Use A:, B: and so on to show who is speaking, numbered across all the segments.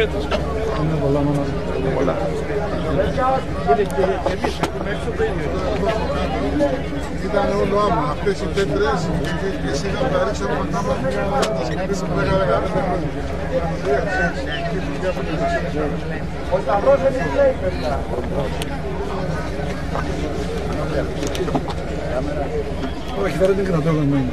A: μέτρα.
B: Είναι πολλά μόνο.
A: Πολλά.
B: Ήταν όλο άμα. Αυτές οι πέτρες και σιγά τα ρίξαμε με κάμα τα συγκρίσαμε με 10-15 χρόνια.
C: Ο Σταυρός δεν λέει παιδιά.
B: Όχι, τώρα δεν κρατώ γραμμένο.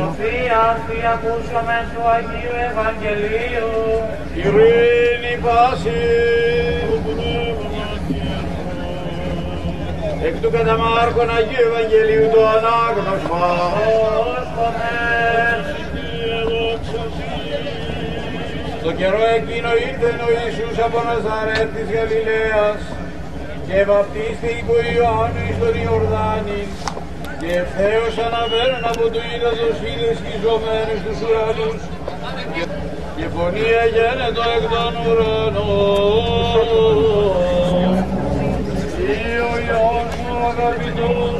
C: Σοφία αυτή ακούσομεν του Αγίου Ευαγγελίου
A: Ειρήνη πάση. Εκ του κατά Μάρκον Αγίου Ευαγγελίου το ανάγνωσμα.
C: Όσκομεν.
A: Στο καιρό εκείνο ήρθε ο Ιησούς από Ναζαρέτ της Γαλιλαίας και βαπτίστη υπό Ιωάννου εις τον Ιορδάνη και ευθέως αναβαίνουν από το ύδατος είδε σχιζωμένους στους ουρανούς και, και φωνή εγένετο εκ των ουρανών. Ή ο Υιός μου αγαπητός,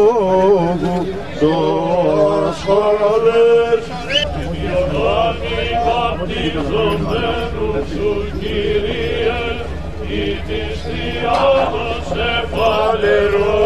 A: Κύριε ή της Θειάδος εφαλαιρώτη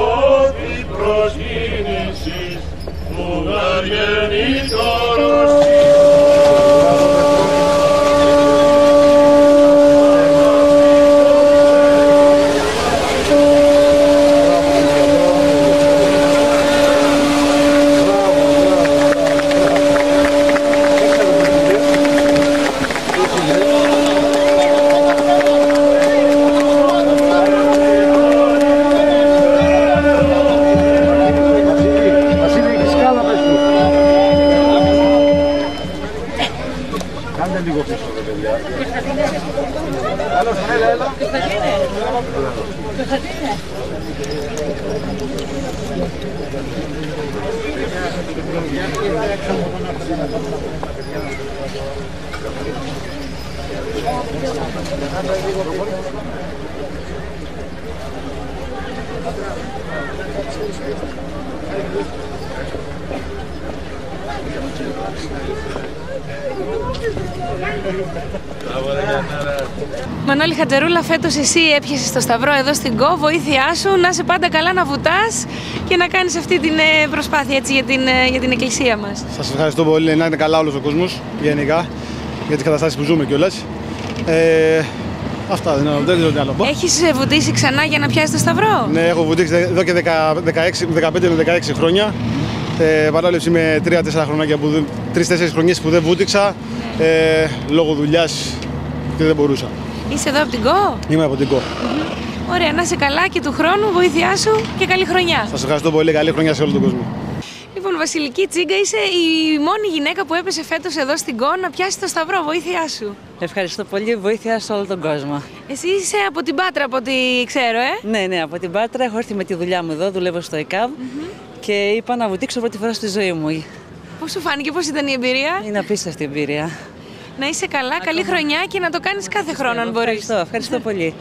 B: tiene. Esa tiene. Thank you.
D: Μανώλη Χατζαρούλα, φέτος εσύ έπιασες το σταυρό εδώ στην ΚΟ. Βοήθειά σου να σε πάντα καλά να βουτάς και να κάνεις αυτή την ε, προσπάθεια έτσι, για, την, ε, για την εκκλησία μας.
B: Σας ευχαριστώ πολύ. Να είναι καλά όλος ο κόσμος, γενικά, για τις καταστάσεις που ζούμε κιόλας. Ε, αυτά, δεν, δεν ξέρω τι άλλο να πω.
D: Έχεις βουτήσει ξανά για να πιάσεις το σταυρό;
B: Ναι, έχω βουτήξει εδώ και 10, 16, 15 με 16 χρόνια. Ε, παράλληλα με 3-4 χρονάκια που 3-4 χρονιές που δεν βούτυξα ε, λόγω δουλειάς και δεν μπορούσα.
D: Είσαι εδώ από την ΚΟ;
B: Είμαι από την ΚΟ.
D: Ωραία, να είσαι καλά και του χρόνου, βοήθειά σου και καλή χρονιά.
B: Σας ευχαριστώ πολύ. Καλή χρονιά σε όλο τον κόσμο.
D: Λοιπόν, Βασιλική Τσίγκα, είσαι η μόνη γυναίκα που έπεσε φέτος εδώ στην ΚΟ να πιάσει το σταυρό. Βοήθειά σου.
E: Ευχαριστώ πολύ, βοήθεια σε όλο τον κόσμο.
D: Εσύ είσαι από την Πάτρα, από ό,τι ξέρω, ε;
E: Ναι, ναι, από την Πάτρα έχω έρθει με τη δουλειά μου εδώ, δουλεύω στο ΕΚΑΒ και είπα να βουτήξω πρώτη φορά στη ζωή μου.
D: Πώς σου φάνηκε, πώς ήταν η εμπειρία;
E: Είναι απίστευτη εμπειρία.
D: Να είσαι καλά, καλή χρονιά και να το κάνεις κάθε χρόνο αν μπορείς.
E: Ευχαριστώ, ευχαριστώ πολύ.